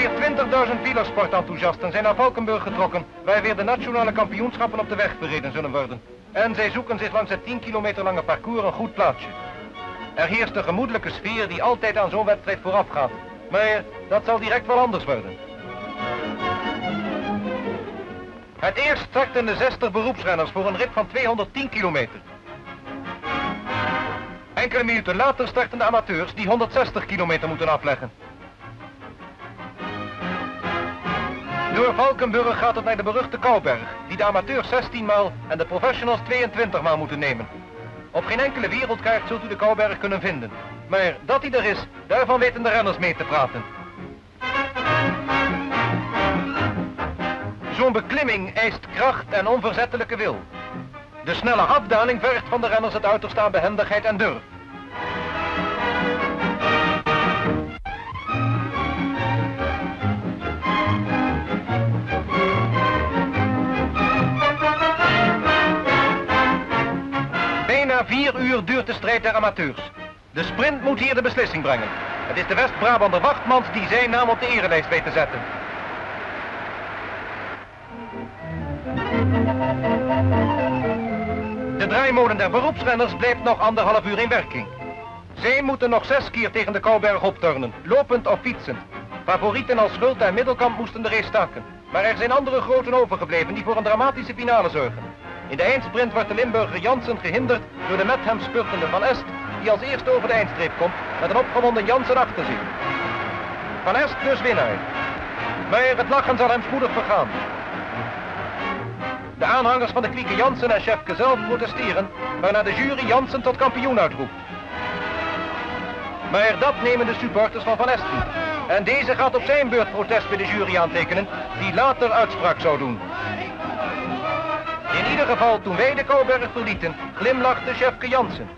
Ongeveer 20.000 wielersportenthousiasten zijn naar Valkenburg getrokken, waar weer de nationale kampioenschappen op de weg bereden zullen worden. En zij zoeken zich langs het 10 kilometer lange parcours een goed plaatsje. Er heerst een gemoedelijke sfeer die altijd aan zo'n wedstrijd vooraf gaat. Maar dat zal direct wel anders worden. Het eerst starten de 60 beroepsrenners voor een rit van 210 kilometer. Enkele minuten later starten de amateurs die 160 kilometer moeten afleggen. Door Valkenburg gaat het naar de beruchte Kouberg, die de amateurs 16 maal en de professionals 22 maal moeten nemen. Op geen enkele wereldkaart zult u de Kouberg kunnen vinden. Maar dat hij er is, daarvan weten de renners mee te praten. Zo'n beklimming eist kracht en onverzettelijke wil. De snelle afdaling vergt van de renners het uiterste aan behendigheid en durf. Vier uur duurt de strijd der amateurs. De sprint moet hier de beslissing brengen. Het is de West-Brabander Wachtmans die zijn naam op de erelijst weet te zetten. De draaimolen der beroepsrenners blijft nog anderhalf uur in werking. Zij moeten nog zes keer tegen de Kouberg opturnen, lopend of fietsen. Favorieten als Schult en Middelkamp moesten de race staken. Maar er zijn andere groten overgebleven die voor een dramatische finale zorgen. In de eindsprint wordt de Limburger Jansen gehinderd door de met hem spurtende Van Est, die als eerste over de eindstreep komt met een opgewonden Jansen achter zich. Van Est dus winnaar. Maar het lachen zal hem spoedig vergaan. De aanhangers van de Kwieke Jansen en Chefke zelf protesteren, waarna de jury Jansen tot kampioen uitroept. Maar dat nemen de supporters van Van Est. En deze gaat op zijn beurt protest bij de jury aantekenen, die later uitspraak zou doen. Ieder geval, toen wij de Kouberg verlieten, glimlachte Chefke Jansen.